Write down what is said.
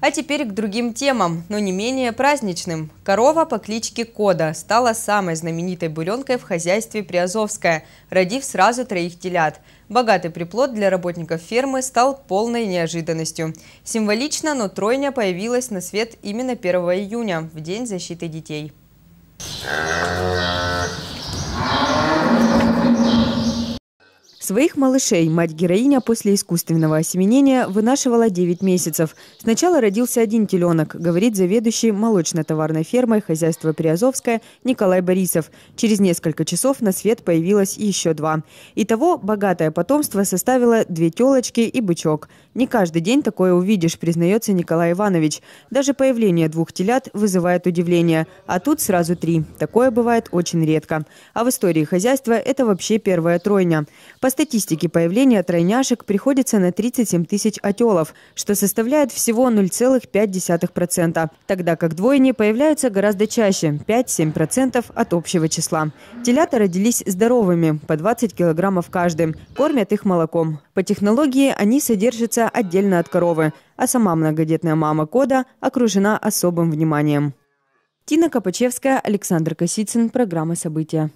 А теперь к другим темам, но не менее праздничным. Корова по кличке Кода стала самой знаменитой буренкой в хозяйстве Приазовская, родив сразу троих телят. Богатый приплод для работников фермы стал полной неожиданностью. Символично, но тройня появилась на свет именно 1 июня, в День защиты детей. Своих малышей мать-героиня после искусственного осеменения вынашивала 9 месяцев. Сначала родился один теленок, говорит заведующий молочно-товарной фермой хозяйства Приазовское Николай Борисов. Через несколько часов на свет появилось еще два. Итого богатое потомство составило две телочки и бычок. Не каждый день такое увидишь, признается Николай Иванович. Даже появление двух телят вызывает удивление. А тут сразу три. Такое бывает очень редко. А в истории хозяйства это вообще первая тройня. Статистике появления тройняшек приходится на 37 тысяч отелов, что составляет всего 0,5%, тогда как двойни появляются гораздо чаще – 5-7% от общего числа. Телята родились здоровыми, по 20 килограммов каждый, кормят их молоком. По технологии они содержатся отдельно от коровы, а сама многодетная мама Кода окружена особым вниманием. Тина Копачевская, Александр Косицын. Программа «События».